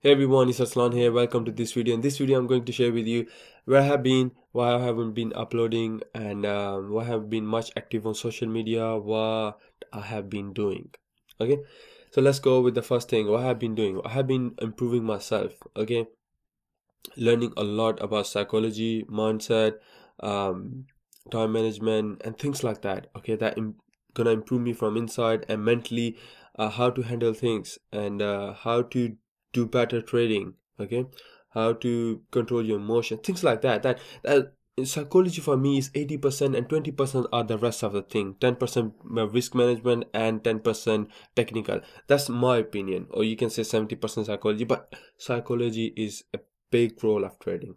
Hey everyone, it's Arslan here. Welcome to this video. In this video, I'm going to share with you where I have been, why I haven't been uploading, and um, why I have been much active on social media, what I have been doing. Okay, so let's go with the first thing. What I have been doing? I have been improving myself. Okay, learning a lot about psychology, mindset, um, time management, and things like that. Okay, that gonna improve me from inside and mentally, uh, how to handle things and uh, how to do better trading okay? How to control your emotion things like that that that psychology for me is 80% and 20% are the rest of the thing. 10% risk management and 10% technical. That's my opinion. Or you can say 70% psychology but psychology is a big role of trading.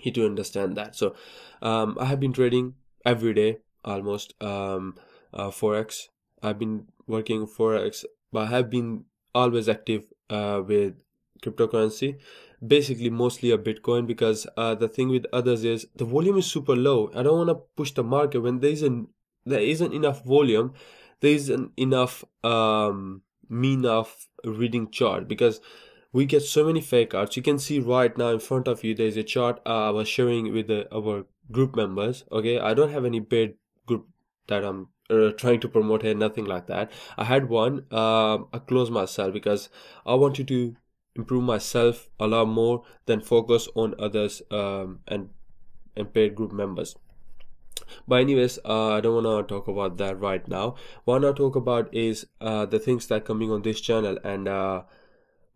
You to understand that. So um, i have been trading every day almost um, uh, forex i've been working forex but i have been always active uh, with cryptocurrency basically mostly a bitcoin because uh, the thing with others is the volume is super low. I don't want to push the market when there isn't there isn't enough volume there isn't enough um mean of reading chart because we get so many fake outs you can see right now in front of you there's a chart uh, i was sharing with the, our group members okay? I don't have any paid group that i'm uh, trying to promote here nothing like that. I had one um, i closed myself because i wanted to improve myself a lot more than focus on others um, and and paid group members. But anyways uh, i don't want to talk about that right now. What i talk about is uh, the things that coming on this channel and uh,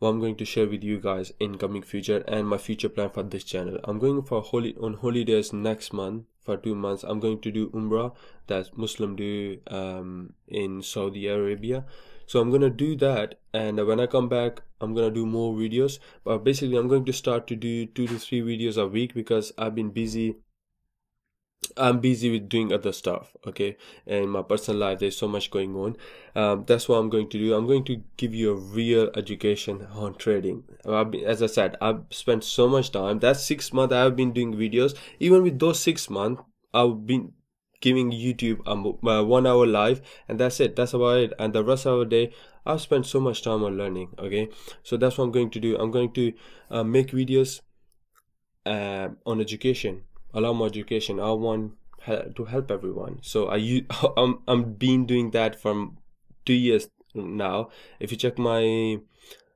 what I'm going to share with you guys in coming future and my future plan for this channel. I'm going for holy on holidays next month for two months. I'm going to do Umrah that Muslim do um, in Saudi Arabia. So I'm gonna do that, and when I come back, I'm gonna do more videos. But basically, I'm going to start to do two to three videos a week because I've been busy I'm busy with doing other stuff, okay? And my personal life, there's so much going on. Um, that's what I'm going to do. I'm going to give you a real education on trading. Been, as I said, I've spent so much time. That six months I've been doing videos. Even with those six months, I've been giving YouTube a one hour live, and that's it. That's about it. And the rest of the day, I've spent so much time on learning, okay? So that's what I'm going to do. I'm going to uh, make videos uh, on education a lot more education i want to help everyone so i i'm, I'm been doing that from two years now if you check my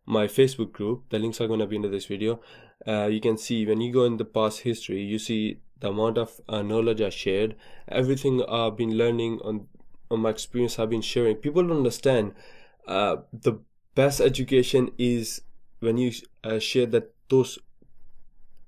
my facebook group the links are going to be in this video uh, you can see when you go in the past history you see the amount of uh, knowledge i shared everything i've been learning on on my experience i've been sharing people don't understand uh, the best education is when you uh, share that those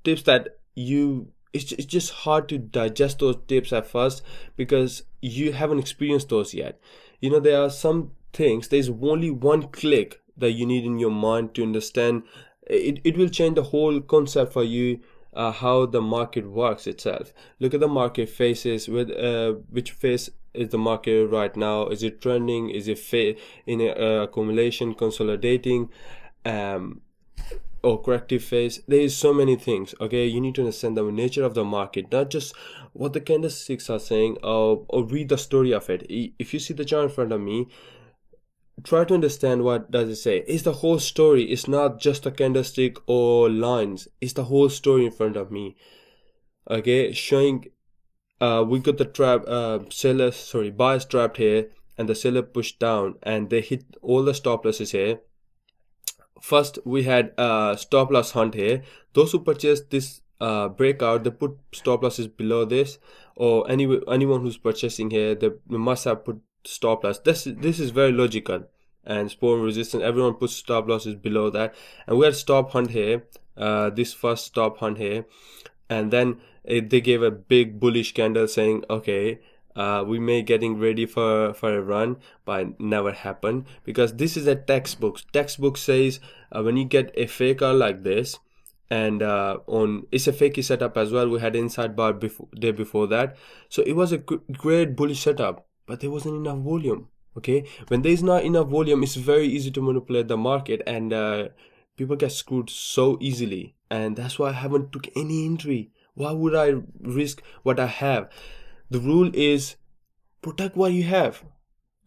tips that you it's, it's just hard to digest those tips at first because you haven't experienced those yet. You know there are some things there's only one click that you need in your mind to understand it, it will change the whole concept for you uh, how the market works itself. Look at the market faces with uh, which face is the market right now? Is it trending? Is it in a, uh, accumulation consolidating um, or corrective phase? There is so many things okay? You need to understand the nature of the market not just what the candlesticks are saying or, or read the story of it. If you see the chart in front of me try to understand what does it say. It's the whole story. It's not just a candlestick or lines. It's the whole story in front of me. Okay showing uh we got the trap uh seller sorry buyers trapped here and the seller pushed down and they hit all the stop losses here. First we had a stop loss hunt here. Those who purchased this uh, breakout they put stop losses below this or any anyone who's purchasing here they must have put stop loss. This this is very logical and support resistance everyone puts stop losses below that. And we had stop hunt here uh, this first stop hunt here. And then it, they gave a big bullish candle saying okay uh, we may getting ready for for a run but never happened. Because this is a textbook. Textbook says uh, when you get a faker like this and uh, on it's a fakey setup as well. We had inside bar before day before that. So it was a great bullish setup but there wasn't enough volume okay? When there's not enough volume it's very easy to manipulate the market and uh, people get screwed so easily. And that's why i haven't took any entry why would i risk what i have? The rule is protect what you have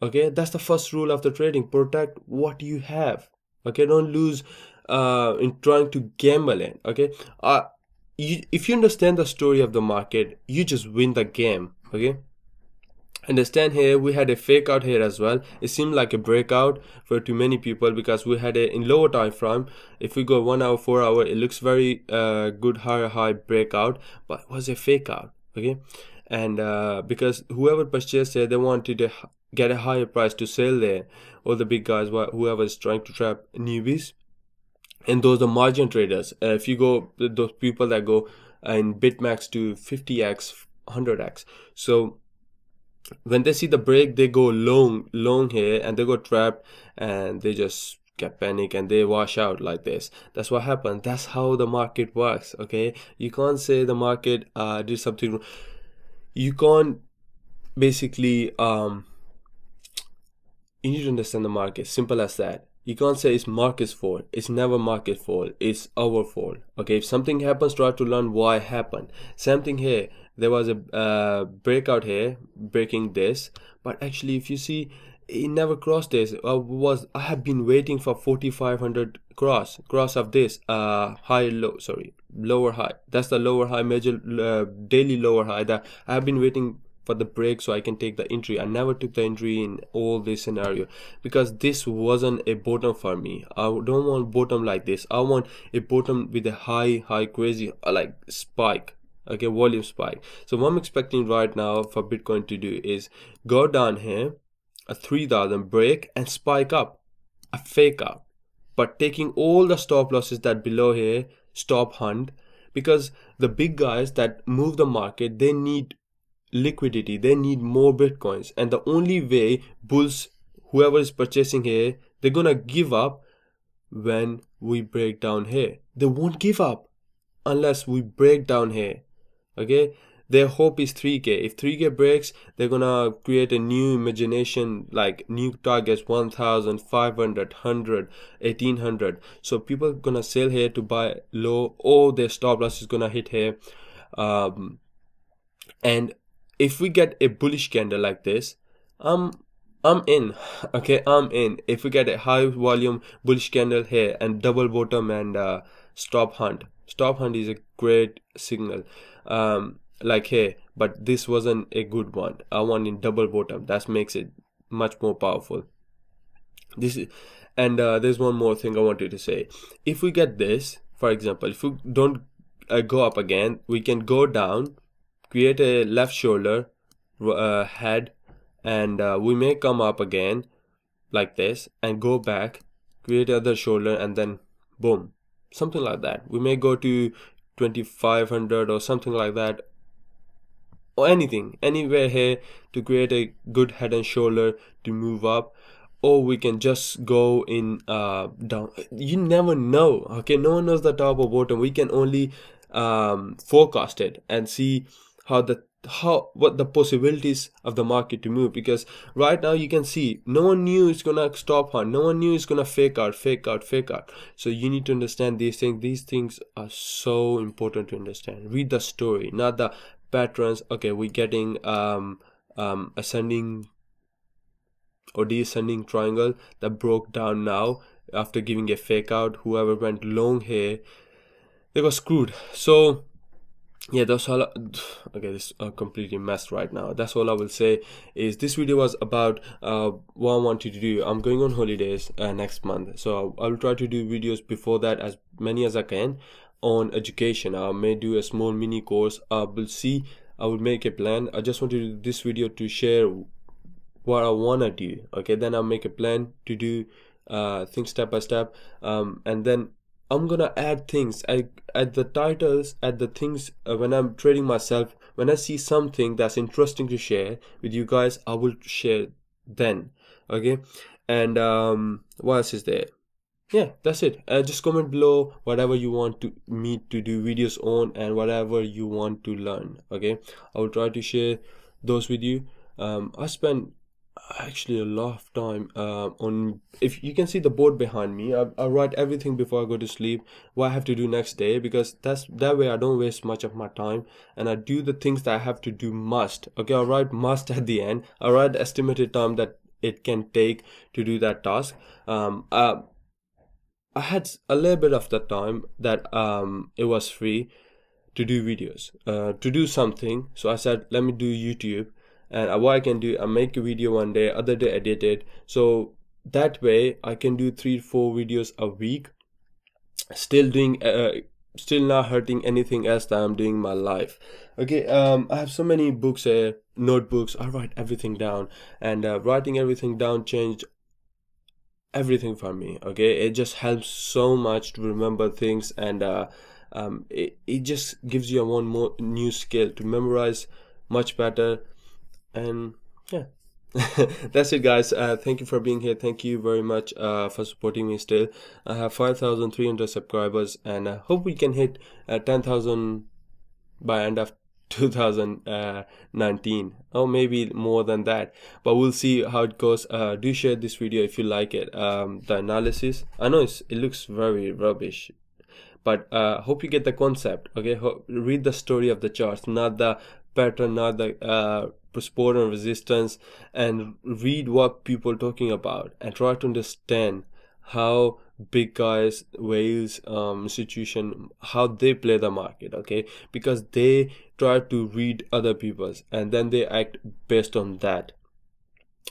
okay? That's the first rule of the trading. Protect what you have okay? Don't lose uh in trying to gamble in okay? Uh you, if you understand the story of the market you just win the game okay understand here we had a fake out here as well. It seemed like a breakout for too many people because we had a in lower time frame if we go one hour four hour it looks very uh, good higher high breakout but it was a fake out okay? And uh, because whoever purchased it they wanted to get a higher price to sell there. All the big guys whoever is trying to trap newbies. And those are margin traders. Uh, if you go those people that go in BitMEX to 50x 100x so when they see the break they go long long here and they go trapped and they just get panic and they wash out like this. That's what happened. That's how the market works okay? You can't say the market uh did something you can't basically um you need to understand the market. Simple as that. You can't say it's market's fault. It's never market fault. It's our fault okay? If something happens try to learn why happened. Same thing here there was a uh, breakout here breaking this. But actually if you see it never crossed this. I was I have been waiting for 4500 cross cross of this uh high low sorry lower high. That's the lower high major uh, daily lower high that I have been waiting for the break so I can take the entry I never took the entry in all this scenario because this wasn't a bottom for me. I don't want bottom like this. I want a bottom with a high high crazy uh, like spike okay volume spike. So what i'm expecting right now for bitcoin to do is go down here a 3000 break and spike up a fake out but taking all the stop losses that below here stop hunt because the big guys that move the market they need liquidity they need more bitcoins. And the only way bulls whoever is purchasing here they're gonna give up when we break down here. They won't give up unless we break down here okay? Their hope is 3k if 3k breaks they're gonna create a new imagination like new targets 1500 100 1800 so people gonna sell here to buy low. Or their stop loss is gonna hit here. Um, and if we get a bullish candle like this um I'm in okay? I'm in. If we get a high volume bullish candle here and double bottom and uh, stop hunt stop hunt is a great signal um, like hey but this wasn't a good one. I want in double bottom. That makes it much more powerful. This is and uh, there's one more thing i wanted to say. If we get this for example if we don't uh, go up again we can go down create a left shoulder uh, head and uh, we may come up again like this and go back create other shoulder and then boom something like that. We may go to 2500 or something like that. Or anything anywhere here to create a good head and shoulder to move up. Or we can just go in uh down. You never know okay? No one knows the top or bottom. We can only um forecast it and see how the how what the possibilities of the market to move because right now you can see no one knew it's gonna stop hunt no one knew it's gonna fake out fake out fake out. So you need to understand these things. These things are so important to understand. Read the story not the patterns. Okay we're getting um um ascending or descending triangle that broke down now after giving a fake out. Whoever went long here they were screwed. So yeah that's all okay this uh, completely messed right now. That's all i will say is this video was about uh, what i wanted to do. I'm going on holidays uh, next month. So i will try to do videos before that as many as i can on education. I may do a small mini course. I will see i will make a plan. I just want this video to share what i want to do. Okay then i'll make a plan to do uh things step by step. Um and then I'm gonna add things I add the titles add the things uh, when I'm trading myself. When I see something that's interesting to share with you guys I will share then okay? And um what else is there? Yeah that's it. Uh, just comment below whatever you want to me to do videos on and whatever you want to learn okay? I will try to share those with you. Um I spend actually a lot of time uh, on if you can see the board behind me I, I write everything before i go to sleep what i have to do next day because that's that way i don't waste much of my time and i do the things that i have to do must. Okay i write must at the end. I write estimated time that it can take to do that task. Um uh, I had a little bit of the time that um it was free to do videos, uh, to do something. So I said, let me do YouTube, and what I can do, I make a video one day, other day edit it. So that way I can do three, four videos a week, still doing, uh, still not hurting anything else that I'm doing in my life. Okay, um, I have so many books, uh, notebooks. I write everything down, and uh, writing everything down changed everything for me okay it just helps so much to remember things and uh, um, it, it just gives you a one more new skill to memorize much better and yeah. That's it guys. Uh, thank you for being here. Thank you very much uh, for supporting me still. I have 5300 subscribers and i hope we can hit uh, 10000 by end of 2019 or maybe more than that. But we'll see how it goes. Uh, do share this video if you like it. Um, the analysis. I know it looks very rubbish but uh, hope you get the concept okay? Ho read the story of the charts not the pattern not the uh, support and resistance and read what people are talking about and try to understand how big guys whales um how they play the market okay? Because they try to read other people's and then they act based on that.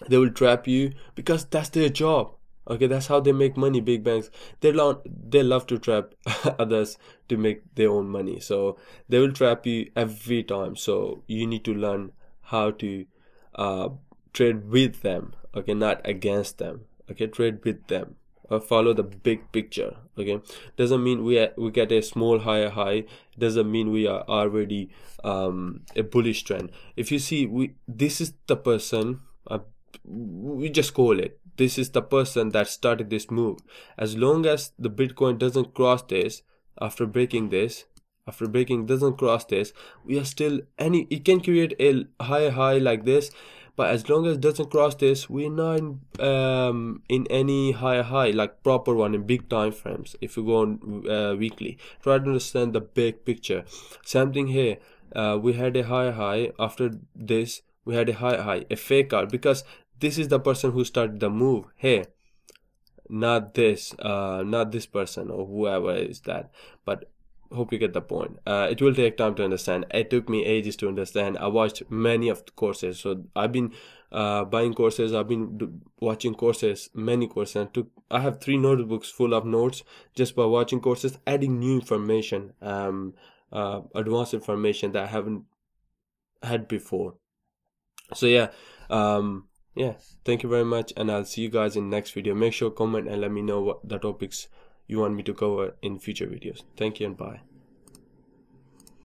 They will trap you because that's their job okay that's how they make money big banks. They love they love to trap others to make their own money. So they will trap you every time. So you need to learn how to uh, trade with them. Okay not against them. Okay trade with them. Or follow the big picture. Okay doesn't mean we are, we get a small higher high. Doesn't mean we are already um, a bullish trend. If you see we this is the person uh, we just call it. This is the person that started this move. As long as the bitcoin doesn't cross this after breaking this after breaking doesn't cross this we are still any it can create a high high like this but as long as it doesn't cross this we're not in, um, in any high high like proper one in big time frames if you go on uh, weekly. Try to understand the big picture. Same thing here. Uh, we had a high high after this we had a high high a fake out because this is the person who started the move. Hey not this uh not this person or whoever is that. But hope you get the point. Uh, it will take time to understand. It took me ages to understand. I watched many of the courses. So i've been uh, buying courses. I've been watching courses many courses. And took i have three notebooks full of notes just by watching courses adding new information um uh, advanced information that i haven't had before so yeah um yeah thank you very much and i'll see you guys in next video. Make sure comment and let me know what the topics you want me to cover in future videos. Thank you and bye